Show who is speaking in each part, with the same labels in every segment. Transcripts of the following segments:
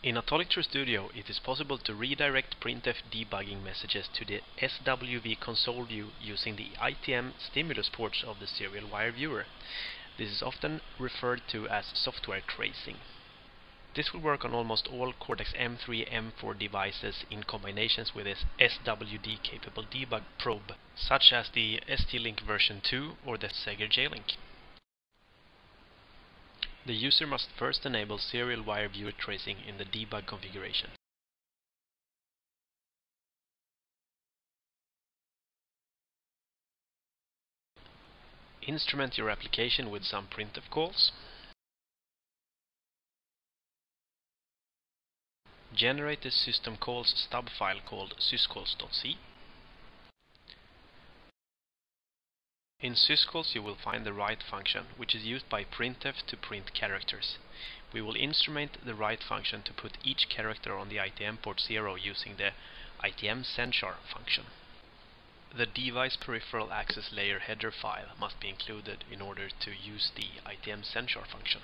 Speaker 1: In Atollic TrueSTUDIO, it is possible to redirect printf debugging messages to the SWV console view using the ITM stimulus ports of the serial wire viewer. This is often referred to as software tracing. This will work on almost all Cortex M3 M4 devices in combinations with this SWD capable debug probe, such as the ST-Link version 2 or the SEGGER J-Link. The user must first enable serial wire viewer tracing in the debug configuration. Instrument your application with some printf calls. Generate the system calls stub file called syscalls.c. In syscalls you will find the write function, which is used by printf to print characters. We will instrument the write function to put each character on the ITM port 0 using the ITM sendchar function. The device peripheral access layer header file must be included in order to use the ITM sendchar function.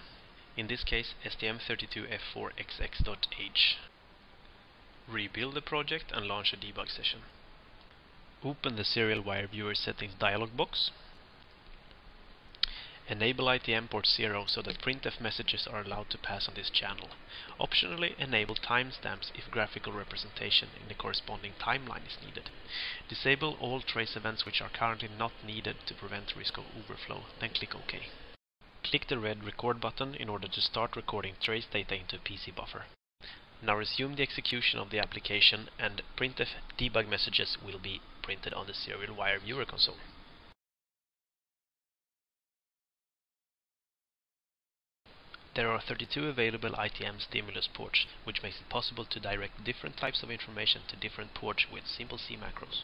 Speaker 1: In this case stm32f4xx.h. Rebuild the project and launch a debug session. Open the serial wire viewer settings dialog box Enable ITM port 0 so that printf messages are allowed to pass on this channel. Optionally enable timestamps if graphical representation in the corresponding timeline is needed. Disable all trace events which are currently not needed to prevent risk of overflow, then click OK. Click the red record button in order to start recording trace data into a PC buffer. Now resume the execution of the application and printf debug messages will be printed on the serial wire viewer console. There are 32 available ITM stimulus ports, which makes it possible to direct different types of information to different ports with simple C macros.